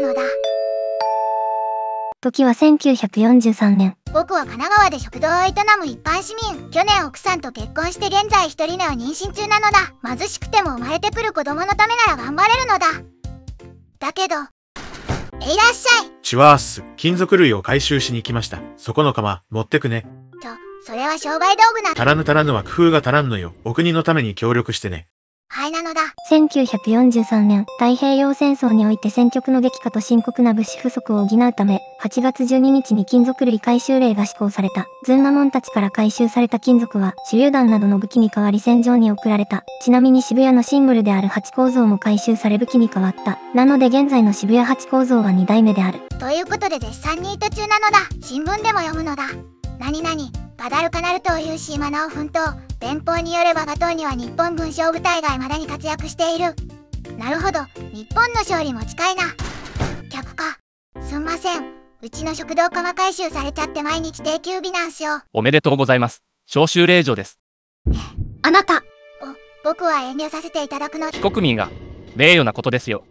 たのだ。時は1943年。僕は神奈川で食堂を営む一般市民。去年奥さんと結婚して現在一人目は妊娠中なのだ。貧しくても生まれてくる子供のためなら頑張れるのだ。だけど、いらっしゃい。チワース、金属類を回収しに来ました。そこの釜、持ってくね。ちょ、それは商売道具な。足らぬ足らぬは工夫が足らんのよ。お国のために協力してね。はいなのだ。1943年、太平洋戦争において戦局の激化と深刻な物資不足を補うため、8月12日に金属類回収令が施行された。ズンナモンたちから回収された金属は、手榴弾などの武器に代わり戦場に送られた。ちなみに渋谷のシンボルであるハチ構造も回収され武器に変わった。なので現在の渋谷ハチ構造は2代目である。ということで絶賛ニート中なのだ。新聞でも読むのだ。なになに、ガダルカナル島有島の奮闘。連邦によればガ島には日本軍将部隊が未だに活躍している。なるほど、日本の勝利も近いな。客か。すんません。うちの食堂釜回収されちゃって毎日定休日なんすよ。おめでとうございます。招集令状です。あなた僕は遠慮させていただくの。非国民が、名誉なことですよ。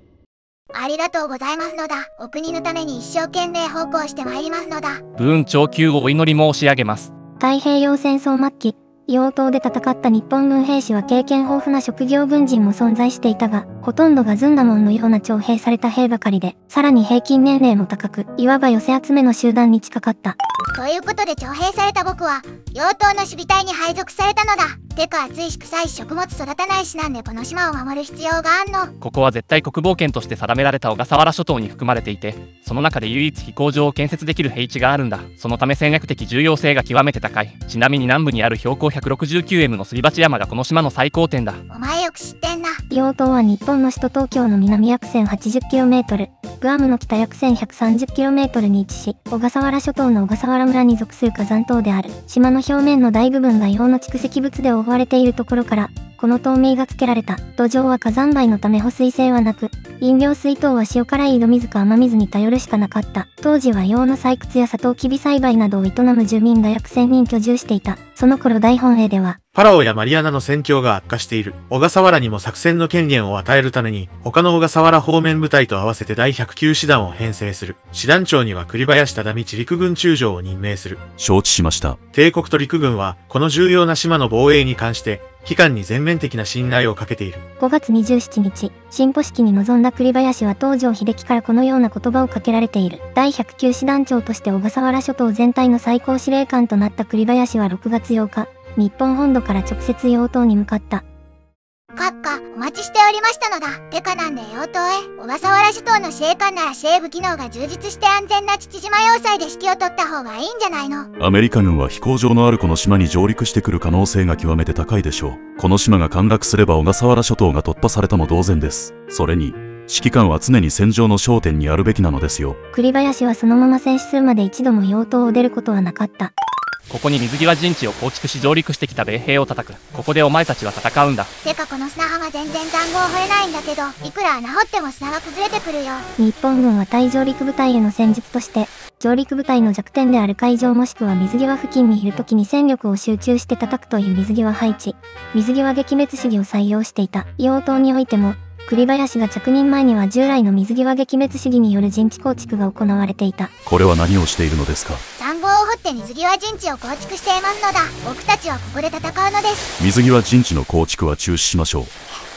ありがとうございますのだ。お国のために一生懸命奉公してまいりますのだ。武運長久をお祈り申し上げます。太平洋戦争末期、硫黄で戦った日本軍兵士は経験豊富な職業軍人も存在していたが、ほとんどがズンダモンのような徴兵された兵ばかりで、さらに平均年齢も高く、いわば寄せ集めの集団に近かった。ということで徴兵された僕は、妖刀の守備隊に配属されたのだ。てか暑いし臭いし食物育たないしなんでこの島を守る必要があんの。ここは絶対国防圏として定められた小笠原諸島に含まれていて、その中で唯一飛行場を建設できる平地があるんだ。そのため戦略的重要性が極めて高い。ちなみに南部にある標高 169m のすり鉢山がこの島の最高点だ。お前よく知ってんな。硫黄島は日本の首都東京の南約 1080km、グアムの北約 1130km に位置し、小笠原諸島の小笠原村に属する火山島である。島の表面の大部分が硫黄の蓄積物で覆われているところから、この透明が付けられた。土壌は火山灰のため保水性はなく、飲料水等は塩辛い井戸水か雨水に頼るしかなかった。当時は硫黄の採掘やサトウキビ栽培などを営む住民が約1000人居住していた。その頃大本営では、パラオやマリアナの戦況が悪化している。小笠原にも作戦の権限を与えるために、他の小笠原方面部隊と合わせて第109師団を編成する。師団長には栗林忠道陸軍中将を任命する。承知しました。帝国と陸軍は、この重要な島の防衛に関して、機関に全面的な信頼をかけている。5月27日、進歩式に臨んだ栗林は東条秀樹からこのような言葉をかけられている。第109師団長として小笠原諸島全体の最高司令官となった栗林は6月8日、日本本土から直接硫黄島に向かった。閣下、お待ちしておりましたのだ。てかなんで妖刀へ。小笠原諸島の司令官なら司令部機能が充実して安全な父島要塞で指揮を取った方がいいんじゃないの？アメリカ軍は飛行場のあるこの島に上陸してくる可能性が極めて高いでしょう。この島が陥落すれば小笠原諸島が突破されたも同然です。それに、指揮官は常に戦場の焦点にあるべきなのですよ。栗林はそのまま戦死するまで一度も硫黄島を出ることはなかった。ここに水際陣地を構築し上陸してきた米兵を叩く。ここでお前たちは戦うんだ。てかこの砂浜全然塹壕を掘れないんだけど、いくら穴掘っても砂が崩れてくるよ。日本軍は対上陸部隊への戦術として、上陸部隊の弱点である海上もしくは水際付近にいる時に戦力を集中して叩くという水際配置、水際撃滅主義を採用していた。硫黄島においても、栗林が着任前には従来の水際撃滅主義による陣地構築が行われていた。これは何をしているのですか？塹壕を掘って水際陣地を構築していますのだ。僕たちはここで戦うのです。水際陣地の構築は中止しましょう。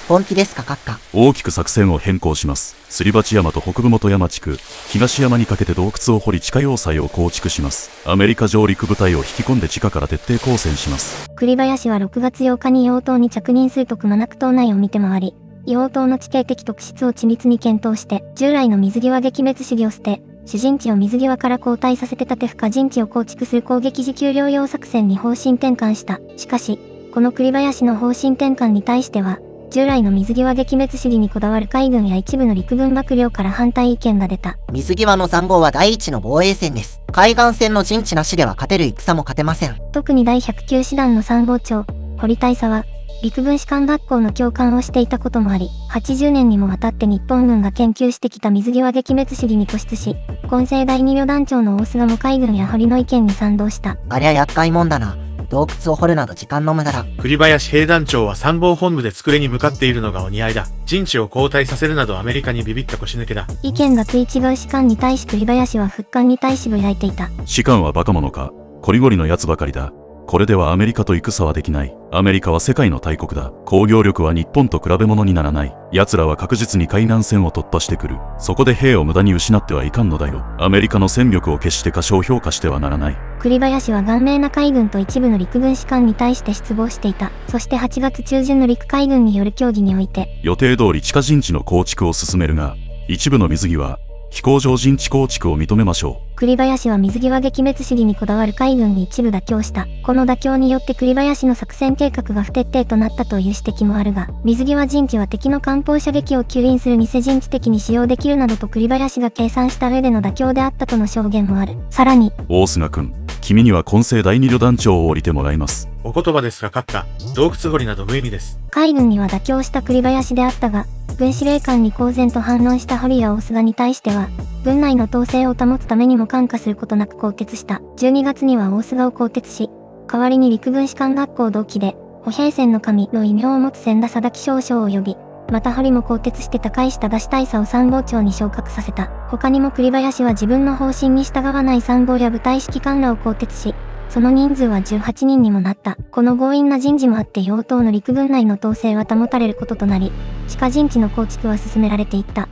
本気ですか閣下？大きく作戦を変更します。すり鉢山と北部本山地区、東山にかけて洞窟を掘り地下要塞を構築します。アメリカ上陸部隊を引き込んで地下から徹底抗戦します。栗林は6月8日に硫黄島に着任するとくまなく島内を見て回り、硫黄島の地形的特質を緻密に検討して、従来の水際撃滅主義を捨て、主陣地を水際から後退させて縦負荷陣地を構築する攻撃持久療養作戦に方針転換した。しかし、この栗林の方針転換に対しては、従来の水際撃滅主義にこだわる海軍や一部の陸軍幕僚から反対意見が出た。水際の塹壕は第一の防衛線です。海岸線の陣地なしでは勝てる戦も勝てません。特に第109師団の参謀長、堀大佐は、陸軍士官学校の教官をしていたこともあり、80年にもわたって日本軍が研究してきた水際撃滅主義に固執し、混成第二旅団長の大須賀も海軍や堀の意見に賛同した。ありゃ厄介もんだな。洞窟を掘るなど時間の無駄だ。栗林兵団長は参謀本部で机に向かっているのがお似合いだ。陣地を交代させるなどアメリカにビビった腰抜けだ。意見が食い違う士官に対し栗林は復官に対しぶやいていた。士官はバカ者か。コリゴリのやつばかりだ。これではアメリカと戦はできない。アメリカは世界の大国だ。工業力は日本と比べ物にならない。奴らは確実に海南線を突破してくる。そこで兵を無駄に失ってはいかんのだよ。アメリカの戦力を決して過小評価してはならない。栗林は顔面な海軍と一部の陸軍士官に対して失望していた。そして8月中旬の陸海軍による協議において、予定通り地下陣地の構築を進めるが、一部の水際、飛行場陣地構築を認めましょう。栗林は水際撃滅主義にこだわる海軍に一部妥協した。この妥協によって栗林の作戦計画が不徹底となったという指摘もあるが、水際陣地は敵の艦砲射撃を吸引する偽陣地的に使用できるなどと栗林が計算した上での妥協であったとの証言もある。さらに、大菅君、君には混成第二旅団長を降りてもらいます。お言葉ですが閣下、洞窟掘りなど無意味です。海軍には妥協した栗林であったが、軍司令官に公然と反論した堀谷大菅に対しては、軍内の統制を保つためにも感化することなく更迭した。12月には大菅を更迭し、代わりに陸軍士官学校同期で、歩兵戦の神の異名を持つ千田貞木少将を呼び、また堀も更迭して高石忠大佐を参謀長に昇格させた。他にも栗林は自分の方針に従わない参謀や部隊指揮官らを更迭し、その人数は18人にもなった。この強引な人事もあって洋党の陸軍内の統制は保たれることとなり、地下陣地の構築は進められていった。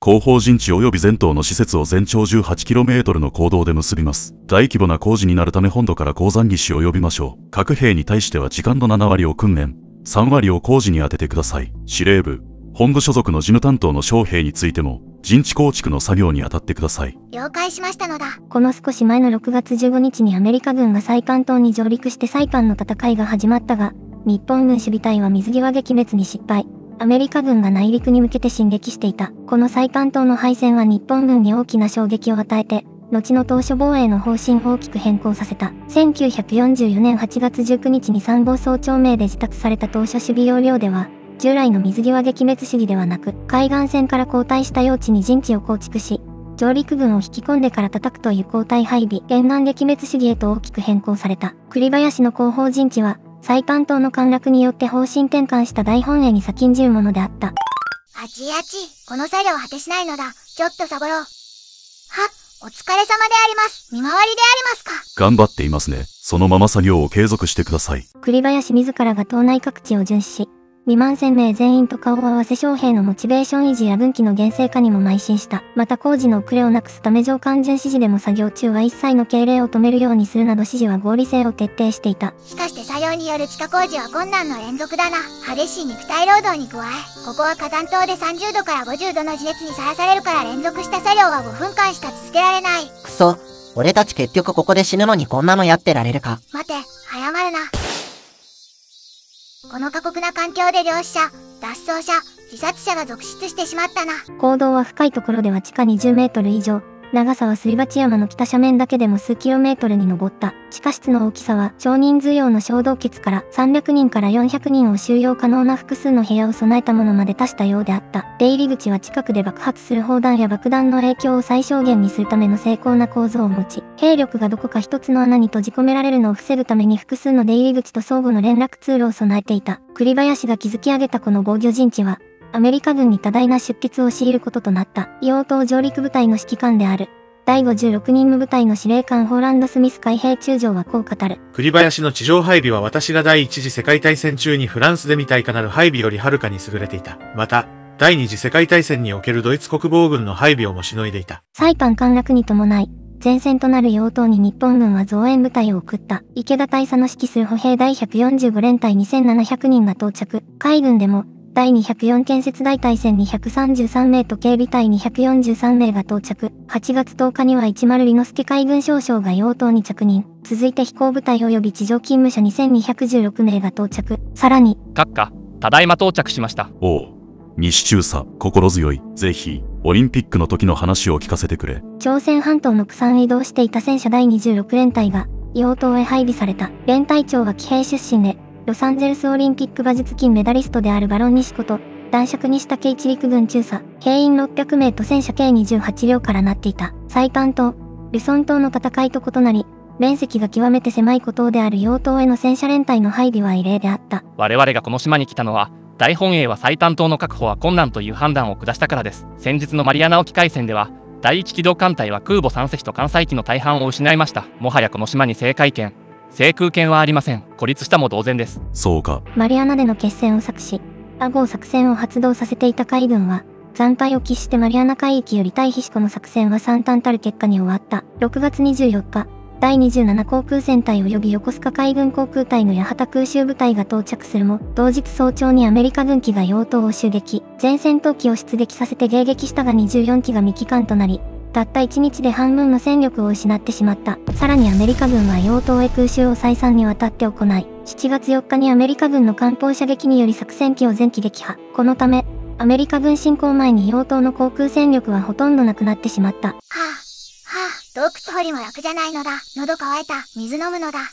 後方陣地及び全島の施設を全長 18km の坑道で結びます。大規模な工事になるため本土から鉱山技師を呼びましょう。各兵に対しては時間の7割を訓練、3割を工事に充ててください。司令部、本部所属の事務担当の将兵についても、陣地構築の作業に当たってください。了解しましたのだ。この少し前の6月15日にアメリカ軍がサイパン島に上陸してサイパンの戦いが始まったが、日本軍守備隊は水際撃滅に失敗。アメリカ軍が内陸に向けて進撃していた。このサイパン島の敗戦は日本軍に大きな衝撃を与えて、後の当初防衛の方針を大きく変更させた。1944年8月19日に参謀総長名で自宅された当初守備要領では、従来の水際撃滅主義ではなく、海岸線から後退した用地に陣地を構築し、上陸軍を引き込んでから叩くという交代配備、沿岸撃滅主義へと大きく変更された。栗林の後方陣地は、最関東の陥落によって方針転換した大本営に先んじるものであった。あちあち、この作業果てしないのだ。ちょっとサボろう。は、お疲れ様であります。見回りでありますか。頑張っていますね。そのまま作業を継続してください。栗林自らが島内各地を巡視し、2万1000名全員と顔を合わせ将兵のモチベーション維持や軍機の厳正化にも邁進した。また工事の遅れをなくすため上官順指示でも作業中は一切の敬礼を止めるようにするなど指示は合理性を徹底していた。しかして作業による地下工事は困難の連続だな。激しい肉体労働に加え、ここは火山島で30度から50度の自熱にさらされるから連続した作業は5分間しか続けられない。くそ。俺たち結局ここで死ぬのにこんなのやってられるか。待て。この過酷な環境で漁師者、脱走者、自殺者が続出してしまったな。坑道は深いところでは地下20メートル以上、長さはすり鉢山の北斜面だけでも数キロメートルに上った。地下室の大きさは少人数用の小洞穴から300人から400人を収容可能な複数の部屋を備えたものまで達したようであった。出入り口は近くで爆発する砲弾や爆弾の影響を最小限にするための精巧な構造を持ち、兵力がどこか一つの穴に閉じ込められるのを防ぐために複数の出入り口と相互の連絡通路を備えていた。栗林が築き上げたこの防御陣地は、アメリカ軍に多大な出血を強いることとなった。硫黄島上陸部隊の指揮官である。第56任務部隊の司令官ホーランド・スミス海兵中将はこう語る。栗林の地上配備は私が第一次世界大戦中にフランスで見たいかなる配備よりはるかに優れていた。また、第二次世界大戦におけるドイツ国防軍の配備をもしのいでいた。サイパン陥落に伴い、前線となる硫黄島に日本軍は増援部隊を送った。池田大佐の指揮する歩兵第145連隊2700人が到着。海軍でも、第204建設大隊戦233名と警備隊243名が到着。8月10日には一丸里之助海軍少将が硫黄島に着任。続いて飛行部隊及び地上勤務者2216名が到着。さらに、閣下、ただいま到着しました。おう。西中佐、心強い。ぜひ、オリンピックの時の話を聞かせてくれ。朝鮮半島の釜山へ移動していた戦車第26連隊が、硫黄島へ配備された。連隊長は騎兵出身で、ロサンゼルスオリンピック馬術金メダリストであるバロン西子と、男爵西竹一陸軍中佐、兵員600名と戦車計28両からなっていた。サイパン島、ルソン島の戦いと異なり、面積が極めて狭い孤島である妖島への戦車連隊の配備は異例であった。我々がこの島に来たのは大本営は最短島の確保は困難という判断を下したからです。先日のマリアナ沖海戦では第一機動艦隊は空母3隻と艦載機の大半を失いました。もはやこの島に制海権。制空権はありません。孤立したも同然です。そうか。マリアナでの決戦を作し、アゴー作戦を発動させていた海軍は、惨敗を喫してマリアナ海域より退避しこの作戦は惨憺たる結果に終わった。6月24日、第27航空戦隊及び横須賀海軍航空隊の八幡空襲部隊が到着するも、同日早朝にアメリカ軍機が妖島を襲撃、全戦闘機を出撃させて迎撃したが24機が未帰還となり、たった1日で半分の戦力を失ってしまった。さらにアメリカ軍は妖島へ空襲を再三にわたって行い、7月4日にアメリカ軍の艦砲射撃により作戦機を全機撃破。このため、アメリカ軍侵攻前に妖島の航空戦力はほとんどなくなってしまった。はあ、洞窟掘りも楽じゃないのだ。喉乾いた。水飲むのだ。あれ、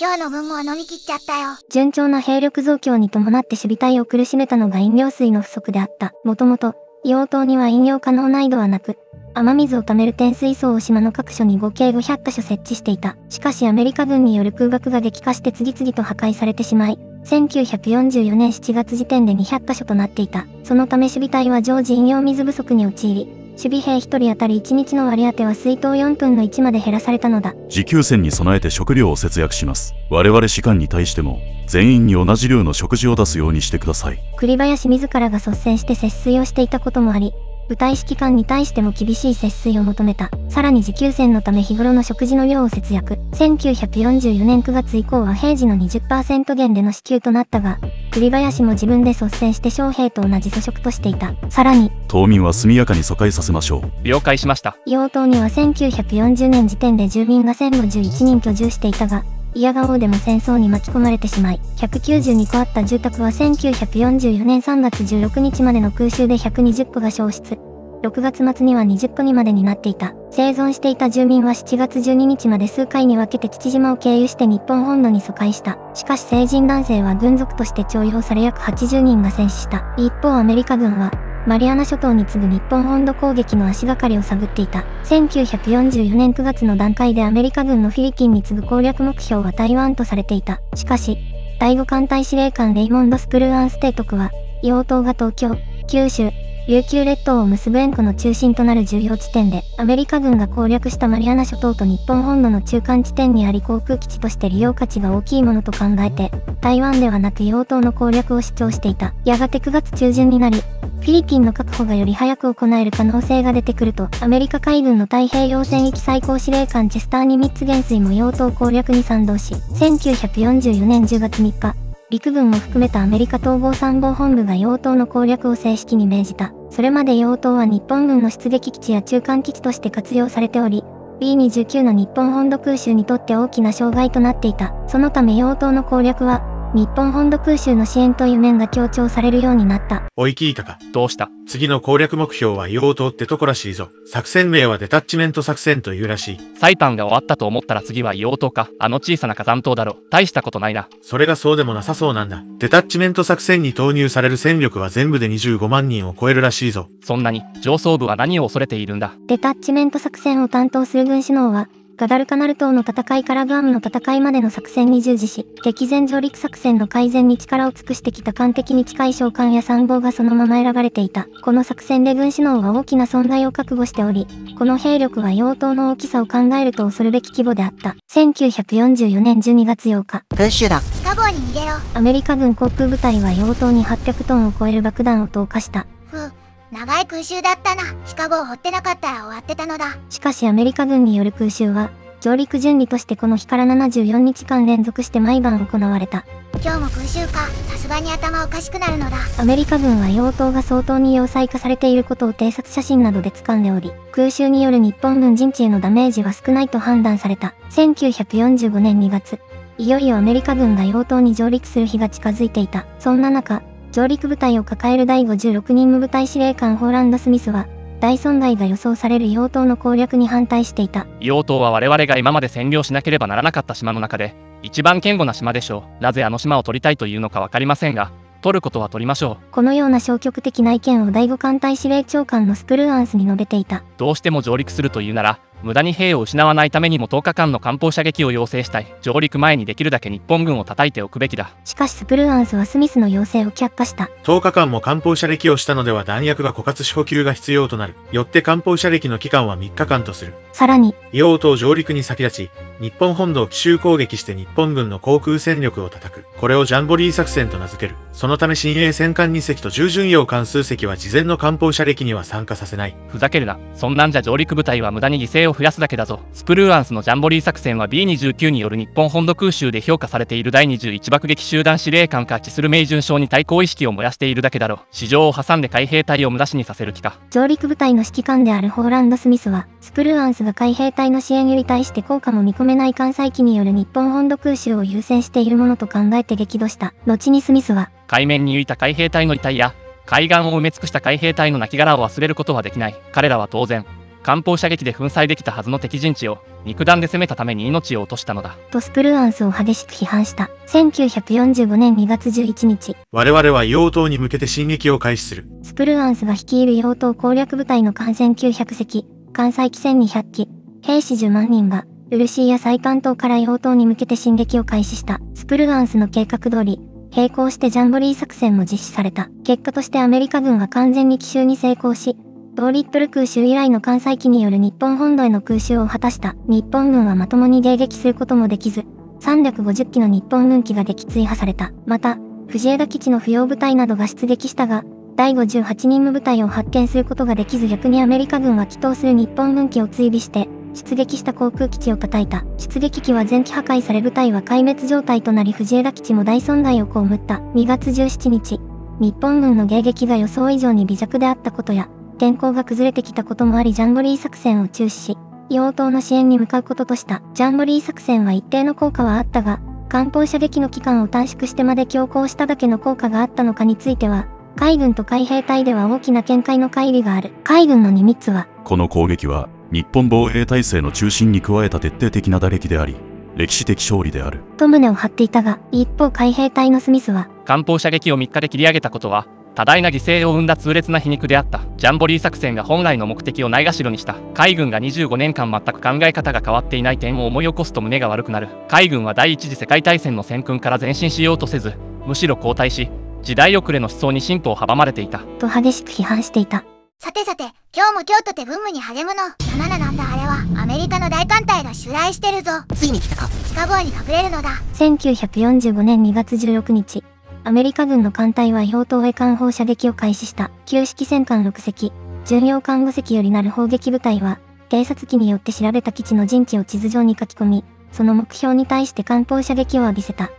今日の分も飲み切っちゃったよ。順調な兵力増強に伴って守備隊を苦しめたのが飲料水の不足であった。もともと、硫黄島には飲用可能な井戸はなく、雨水を貯める天水槽を島の各所に合計500カ所設置していた。しかしアメリカ軍による空爆が激化して次々と破壊されてしまい、1944年7月時点で200カ所となっていた。そのため守備隊は常時飲用水不足に陥り、守備兵1人当たり1日の割り当ては水筒4分の1まで減らされたのだ。持久戦に備えて食料を節約します。我々士官に対しても、全員に同じ量の食事を出すようにしてください。栗林自らが率先して節水をしていたこともあり、部隊指揮官に対しても厳しい節水を求めた。さらに持久戦のため日頃の食事の量を節約。1944年9月以降は平時の20%減での支給となったが、栗林も自分で率先して将兵と同じ粗食としていた。さらに、島民は速やかに疎開させましょう。了解しました硫黄島には1940年時点で住民が1051人居住していたが、嫌顔でも戦争に巻き込まれてしまい、192個あった住宅は1944年3月16日までの空襲で120個が消失。6月末には20個にまでになっていた。生存していた住民は7月12日まで数回に分けて父島を経由して日本本土に疎開した。しかし成人男性は軍属として徴用され約80人が戦死した。一方アメリカ軍は、マリアナ諸島に次ぐ日本本土攻撃の足がかりを探っていた。1944年9月の段階でアメリカ軍のフィリピンに次ぐ攻略目標は台湾とされていた。しかし、第5艦隊司令官レイモンド・スプルーアンス提督は、硫黄島が東京、九州、琉球列島を結ぶ円弧の中心となる重要地点で、アメリカ軍が攻略したマリアナ諸島と日本本土の中間地点にあり航空基地として利用価値が大きいものと考えて、台湾ではなく硫黄島の攻略を主張していた。やがて9月中旬になり、フィリピンの確保がより早く行える可能性が出てくると、アメリカ海軍の太平洋戦域最高司令官チェスター・ニミッツ元帥も硫黄島攻略に賛同し、1944年10月3日、陸軍も含めたアメリカ統合参謀本部が硫黄島の攻略を正式に命じた。それまで硫黄島は日本軍の出撃基地や中間基地として活用されており、B29 の日本本土空襲にとって大きな障害となっていた。そのため硫黄島の攻略は、日本本土空襲の支援という面が強調されるようになった。おい聞いたか。どうした？次の攻略目標は硫黄島ってとこらしいぞ。作戦名はデタッチメント作戦というらしい。サイパンが終わったと思ったら次は硫黄島かあの小さな火山島だろ大したことないなそれがそうでもなさそうなんだ。デタッチメント作戦に投入される戦力は全部で25万人を超えるらしいぞ。そんなに上層部は何を恐れているんだ？デタッチメント作戦を担当する軍首脳は、ガダルカナル島の戦いからグアムの戦いまでの作戦に従事し、敵前上陸作戦の改善に力を尽くしてきた艦敵に近い召喚や参謀がそのまま選ばれていた。この作戦で軍首脳は大きな損害を覚悟しており、この兵力は妖刀の大きさを考えると恐るべき規模であった。1944年12月8日、空襲だ。地下壕に逃げよアメリカ軍航空部隊は妖刀に800トンを超える爆弾を投下した。う。ふう、長い空襲だったな。地下壕を掘ってなかったら終わってたのだ。しかしアメリカ軍による空襲は、上陸準備としてこの日から74日間連続して毎晩行われた。今日も空襲か。さすがに頭おかしくなるのだ。アメリカ軍は妖刀が相当に要塞化されていることを偵察写真などで掴んでおり、空襲による日本軍陣地へのダメージは少ないと判断された。1945年2月、いよいよアメリカ軍が妖刀に上陸する日が近づいていた。そんな中、上陸部隊を抱える第56任務部隊司令官ホーランド・スミスは、大損害が予想される妖刀の攻略に反対していた。硫黄島は我々が今まで占領しなければならなかった島の中で一番堅固な島でしょうなぜあの島を取りたいというのか分かりませんが取ることは取りましょうこのような消極的な意見を第5艦隊司令長官のスプルーアンスに述べていた。どうしても上陸するというなら無駄に兵を失わないためにも10日間の艦砲射撃を要請したい上陸前にできるだけ日本軍を叩いておくべきだしかしスプルーアンスはスミスの要請を却下した。10日間も艦砲射撃をしたのでは弾薬が枯渇し補給が必要となる。よって艦砲射撃の期間は3日間とする。さらに、硫黄島上陸に先立ち、日本本土を奇襲攻撃して日本軍の航空戦力を叩く。これをジャンボリー作戦と名付ける。そのため新鋭戦艦2隻と従巡洋艦数隻は事前の艦砲射撃には参加させない。ふざけるなそんなんじゃ上陸部隊は無駄に犠牲を増やすだけだぞ。スプルーアンスのジャンボリー作戦は B29 による日本本土空襲で評価されている。第21爆撃集団司令官かチスル名順将に対抗意識を燃やしているだけだろ市場を挟んで海兵隊を無駄死にさせる気か。上陸部隊の指揮官であるホーランド・スミスは、スプルーアンスが海兵隊の支援より対して効果も見込めない艦載機による日本本土空襲を優先しているものと考えて激怒した。後にスミスは、海面に浮いた海兵隊の遺体や海岸を埋め尽くした海兵隊の亡骸を忘れることはできない。彼らは当然艦砲射撃で粉砕できたはずの敵陣地を肉弾で攻めたために命を落としたのだとスプルーアンスを激しく批判した。1945年2月11日、我々は硫黄島に向けて進撃を開始する。スプルーアンスが率いる硫黄島攻略部隊の艦船900隻、艦載機1200機、兵士10万人が、ウルシーや最関東から硫黄島に向けて進撃を開始した。スプルーアンスの計画通り、並行してジャンボリー作戦も実施された。結果としてアメリカ軍は完全に奇襲に成功し、同リットル空襲以来の艦載機による日本本土への空襲を果たした。日本軍はまともに迎撃することもできず、350機の日本軍機が撃墜破された。また、藤枝基地の不要部隊などが出撃したが、第58任務部隊を発見することができず逆にアメリカ軍は帰投する日本軍機を追尾して、出撃した航空基地を叩いた。出撃機は全機破壊され部隊は壊滅状態となり藤枝基地も大損害を被った。2月17日、日本軍の迎撃が予想以上に微弱であったことや、天候が崩れてきたこともありジャンボリー作戦を中止し、硫黄島の支援に向かうこととした。ジャンボリー作戦は一定の効果はあったが、艦砲射撃の期間を短縮してまで強行しただけの効果があったのかについては、海軍と海兵隊では大きな見解の乖離がある。海軍のニミッツは、この攻撃は日本防衛体制の中心に加えた徹底的な打撃であり歴史的勝利であると胸を張っていたが、一方海兵隊のスミスは、艦砲射撃を3日で切り上げたことは多大な犠牲を生んだ痛烈な皮肉であったジャンボリー作戦が本来の目的をないがしろにした海軍が25年間全く考え方が変わっていない点を思い起こすと胸が悪くなる海軍は第一次世界大戦の戦訓から前進しようとせずむしろ後退し時代遅れの思想に進歩を阻まれていたと激しく批判していた。さてさて、今日も京都で文武に励むの。なんだなんだあれは、アメリカの大艦隊が襲来してるぞ。ついに来たか。地下壕に隠れるのだ。1945年2月16日、アメリカ軍の艦隊は氷島へ艦砲射撃を開始した。旧式戦艦6隻、巡洋艦5隻よりなる砲撃部隊は、偵察機によって調べた基地の陣地を地図上に書き込み、その目標に対して艦砲射撃を浴びせた。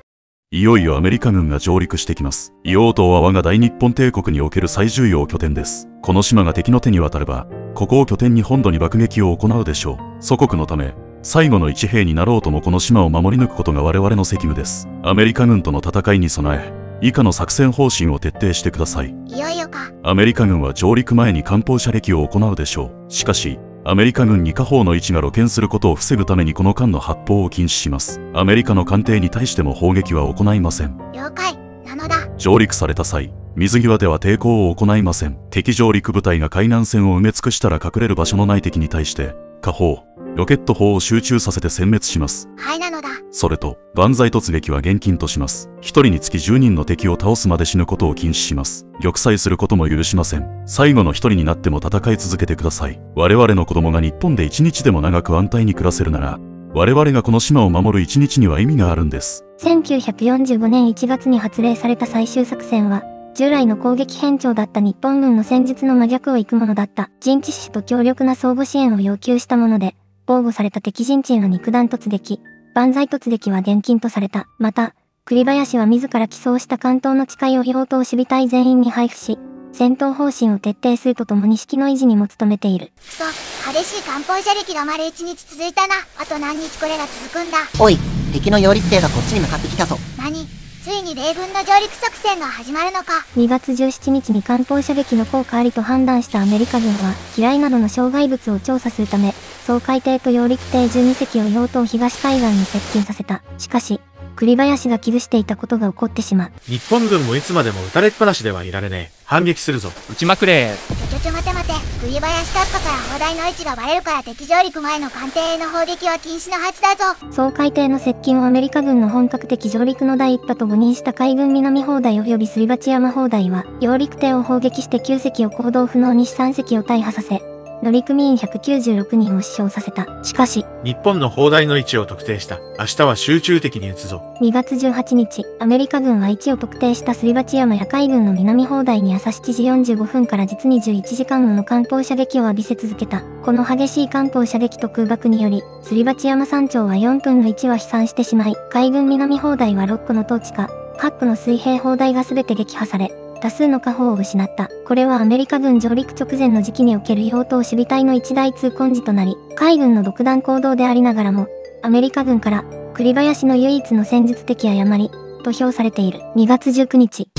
いよいよアメリカ軍が上陸してきます。硫黄島は我が大日本帝国における最重要拠点です。この島が敵の手に渡ればここを拠点に本土に爆撃を行うでしょう。祖国のため最後の一兵になろうともこの島を守り抜くことが我々の責務です。アメリカ軍との戦いに備え以下の作戦方針を徹底してくださいいよいよか。アメリカ軍は上陸前に艦砲射撃を行うでしょう。しかし、アメリカ軍に下方の位置が露見することを防ぐためにこの艦の発砲を禁止します。アメリカの艦艇に対しても砲撃は行いません。了解。なのだ。上陸された際、水際では抵抗を行いません。敵上陸部隊が海南線を埋め尽くしたら隠れる場所のない敵に対して、下砲、ロケット砲を集中させて殲滅します。はいなのだ。それと、万歳突撃は厳禁とします。一人につき10人の敵を倒すまで死ぬことを禁止します。玉砕することも許しません。最後の一人になっても戦い続けてください。我々の子供が日本で一日でも長く安泰に暮らせるなら、我々がこの島を守る一日には意味があるんです。1945年1月に発令された最終作戦は、従来の攻撃変調だった日本軍の戦術の真逆を行くものだった。陣地死と強力な相互支援を要求したもので、防護された敵陣地への肉弾突撃、万歳突撃は厳禁とされた。また、栗林は自ら寄贈した関東の誓いを標刀守備隊全員に配布し、戦闘方針を徹底するとともに式の維持にも努めている。くそ、激しい艦砲射撃が丸一日続いたな。あと何日これが続くんだ。おい、敵の揚陸艇がこっちに向かってきたぞ。何？ついに米軍の上陸作戦が始まるのか。2月17日に艦砲射撃の効果ありと判断したアメリカ軍は、機雷などの障害物を調査するため、総海艇と揚陸艇12隻を洋島東海岸に接近させた。しかし、栗林が危惧していたことが起こってしまう。日本軍もいつまでも撃たれっぱなしではいられねえ。反撃するぞ。撃ちまくれちょちょちょ待て待て。栗林タッパから砲台の位置がバレるから敵上陸前の艦艇への砲撃は禁止のはずだぞ。総海艇の接近をアメリカ軍の本格的上陸の第一波と誤認した海軍南砲台及びすり鉢山砲台は、揚陸艇を砲撃して9隻を行動不能にし3隻を大破させ、乗組員196人を死傷させた。しかし、日本の砲台の位置を特定した。明日は集中的に撃つぞ。2月18日、アメリカ軍は位置を特定したすり鉢山や海軍の南砲台に朝7時45分から実に11時間もの艦砲射撃を浴びせ続けた。この激しい艦砲射撃と空爆により、すり鉢山山頂は4分の1は飛散してしまい、海軍南砲台は6個の統治下、8個の水平砲台が全て撃破され、多数の下砲を失った。これはアメリカ軍上陸直前の時期における洋島守備隊の一大痛恨時となり、海軍の独断行動でありながらも、アメリカ軍から、栗林の唯一の戦術的誤り、と評されている。2月19日、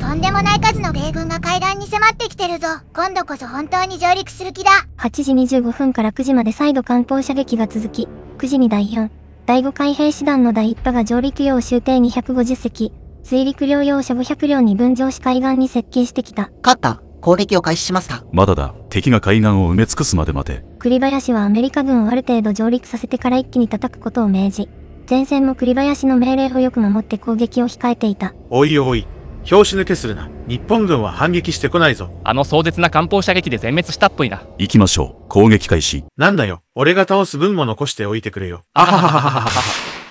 とんでもない数の米軍が海岸に迫ってきてるぞ。今度こそ本当に上陸する気だ。8時25分から9時まで再度艦砲射撃が続き、9時に第4、第5海兵師団の第1波が上陸用終艇250隻、水陸両用車500両に分乗し海岸に接近してきた。勝った。攻撃を開始しますかまだだ。敵が海岸を埋め尽くすまで待て。栗林はアメリカ軍をある程度上陸させてから一気に叩くことを命じ、前線も栗林の命令をよく守って攻撃を控えていた。おいおい。拍子抜けするな。日本軍は反撃してこないぞ。あの壮絶な艦砲射撃で全滅したっぽいな。行きましょう。攻撃開始。なんだよ。俺が倒す分も残しておいてくれよ。あはははははは。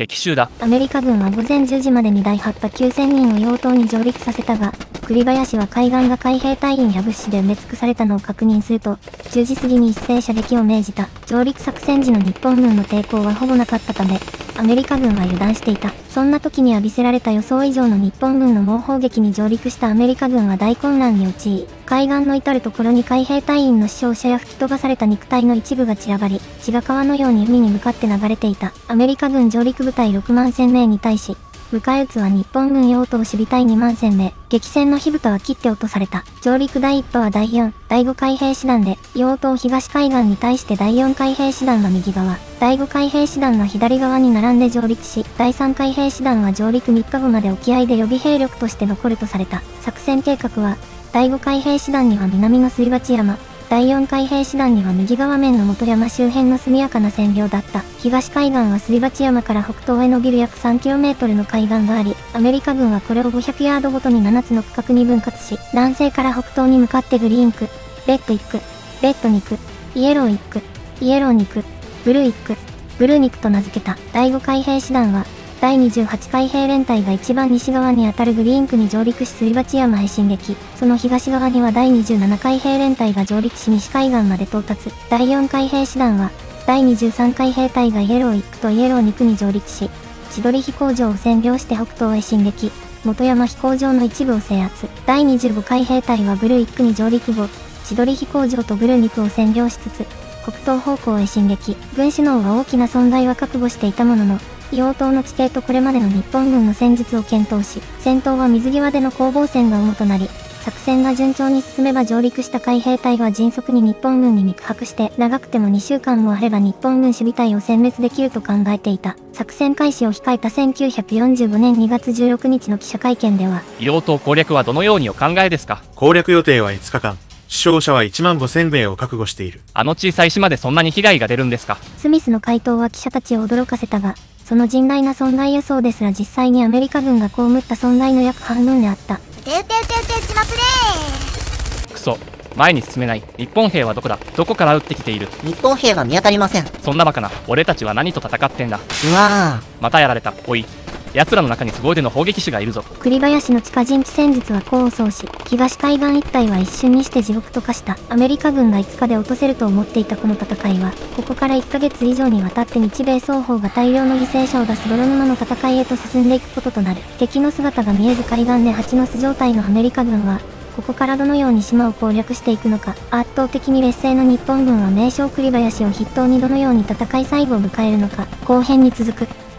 敵襲だ。アメリカ軍は午前10時までに第8波9000人を洋島に上陸させたが、栗林は海岸が海兵隊員や物資で埋め尽くされたのを確認すると、10時過ぎに一斉射撃を命じた。上陸作戦時の日本軍の抵抗はほぼなかったため、アメリカ軍は油断していた。そんな時に浴びせられた予想以上の日本軍の猛砲撃に上陸したアメリカ軍は大混乱に陥り、海岸の至るところに海兵隊員の死傷者や吹き飛ばされた肉体の一部が散らばり、血が川のように海に向かって流れていた。アメリカ軍上陸部隊6万1000名に対し、迎え撃つは日本軍用島守備隊2万1000名。激戦の火蓋は切って落とされた。上陸第1波は第4、第5海兵師団で、用島東海岸に対して第4海兵師団は右側、第5海兵師団は左側に並んで上陸し、第3海兵師団は上陸3日後まで沖合で予備兵力として残るとされた。作戦計画は、第5海兵師団には南のすり鉢山、第4海兵師団には右側面の元山周辺の速やかな占領だった。東海岸はすり鉢山から北東へ伸びる約 3km の海岸があり、アメリカ軍はこれを500ヤードごとに7つの区画に分割し、南西から北東に向かってグリーン区、レッドイック、レッドニク、イエローイック、イエローニク、ブルーイック、ブルーニクと名付けた第5海兵師団は、第28海兵連隊が一番西側にあたるグリーン区に上陸しすり鉢山へ進撃。その東側には第27海兵連隊が上陸し西海岸まで到達。第4海兵師団は、第23海兵隊がイエロー1区とイエロー2区に上陸し、千鳥飛行場を占領して北東へ進撃。元山飛行場の一部を制圧。第25海兵隊はブルー1区に上陸後、千鳥飛行場とブルー2区を占領しつつ、北東方向へ進撃。軍首脳は大きな存在は覚悟していたものの、硫黄島の地形とこれまでの日本軍の戦術を検討し、戦闘は水際での攻防戦が主となり、作戦が順調に進めば上陸した海兵隊は迅速に日本軍に肉薄して、長くても2週間もあれば日本軍守備隊を殲滅できると考えていた。作戦開始を控えた1945年2月16日の記者会見では、硫黄島攻略はどのようにお考えですか？攻略予定は5日間。死傷者は1万5000名を覚悟している。あの小さい島でそんなに被害が出るんですか？スミスの回答は記者たちを驚かせたが、その甚大な損害予想ですら実際にアメリカ軍が被った損害の約半分であった。うてうてうてうてしますねクソ。前に進めない。日本兵はどこだ？どこから撃ってきている？日本兵が見当たりません。うそんなバカな。俺たちは何と戦ってんだ？わまたやられた。おい。奴らの中に凄腕の砲撃手がいるぞ。栗林の地下陣地戦術は功を奏し、東海岸一帯は一瞬にして地獄と化した。アメリカ軍が5日で落とせると思っていたこの戦いは、ここから1ヶ月以上にわたって日米双方が大量の犠牲者を出す泥沼の戦いへと進んでいくこととなる。敵の姿が見えず海岸で蜂の巣状態のアメリカ軍は、ここからどのように島を攻略していくのか、圧倒的に劣勢の日本軍は名将栗林を筆頭にどのように戦い最後を迎えるのか、後編に続く。